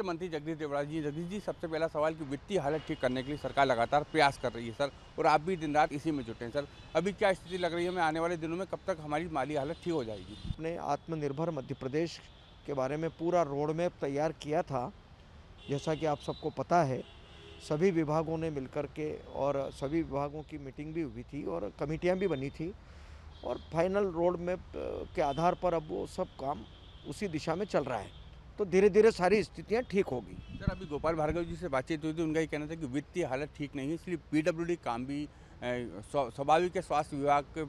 वित्त मंत्री जगदीश देवराज जी जगदीश जी, सबसे पहला सवाल कि वित्तीय हालत ठीक करने के लिए सरकार लगातार प्रयास कर रही है, सर, और आप भी दिन रात इसी में जुटे हैं, सर। अभी क्या स्थिति लग रही है? हमें आने वाले दिनों में कब तक हमारी माली हालत ठीक हो जाएगी? अपने आत्मनिर्भर मध्य प्रदेश के बारे में पूरा रोड मैप तैयार किया था। जैसा कि आप सबको पता है, सभी विभागों ने मिलकर के और सभी विभागों की मीटिंग भी हुई थी और कमेटियाँ भी बनी थी और फाइनल रोड मैप के आधार पर अब वो सब काम उसी दिशा में चल रहा है। तो धीरे धीरे सारी स्थितियाँ ठीक होगी। सर अभी गोपाल भार्गव जी से बातचीत हुई थी उनका ये कहना था कि वित्तीय हालत ठीक नहीं है इसलिए पीडब्ल्यूडी काम भी स्व- स्वाभाविक है स्वास्थ्य विभाग के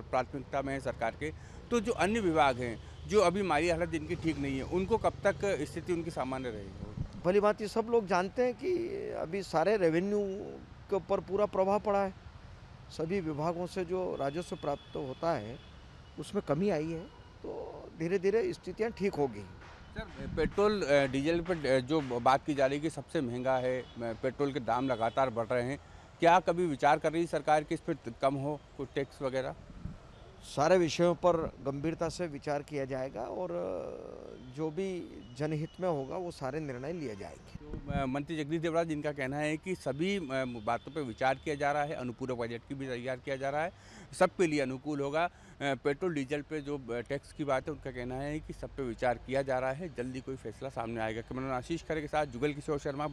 प्राथमिकता में है सरकार के। तो जो अन्य विभाग हैं जो अभी माली हालत जिनकी ठीक नहीं है उनको कब तक स्थिति उनकी सामान्य रहेगी? भली भांति सब लोग जानते हैं कि अभी सारे रेवेन्यू के ऊपर पूरा प्रभाव पड़ा है। सभी विभागों से जो राजस्व प्राप्त होता है उसमें कमी आई है तो धीरे धीरे स्थितियाँ ठीक होगी। सर, पेट्रोल डीजल पर जो बात की जा रही है कि सबसे महँगा है पेट्रोल के दाम लगातार बढ़ रहे हैं, क्या कभी विचार कर रही है सरकार कि इस पर कम हो, कुछ टैक्स वगैरह? सारे विषयों पर गंभीरता से विचार किया जाएगा और जो भी जनहित में होगा, वो सारे निर्णय लिए जाएँगे। तो मंत्री जगदीश देवराज जिनका कहना है कि सभी बातों पर विचार किया जा रहा है, अनुपूरक बजट की भी तैयार किया जा रहा है, सबके लिए अनुकूल होगा। पेट्रोल, डीजल पे जो टैक्स की बात है, उनका कहना है कि सब पे विचार किया जा रहा है, जल्दी कोई फैसला सामने आएगा। कैमरा आशीष खरे के साथ जुगल किशोर शर्मा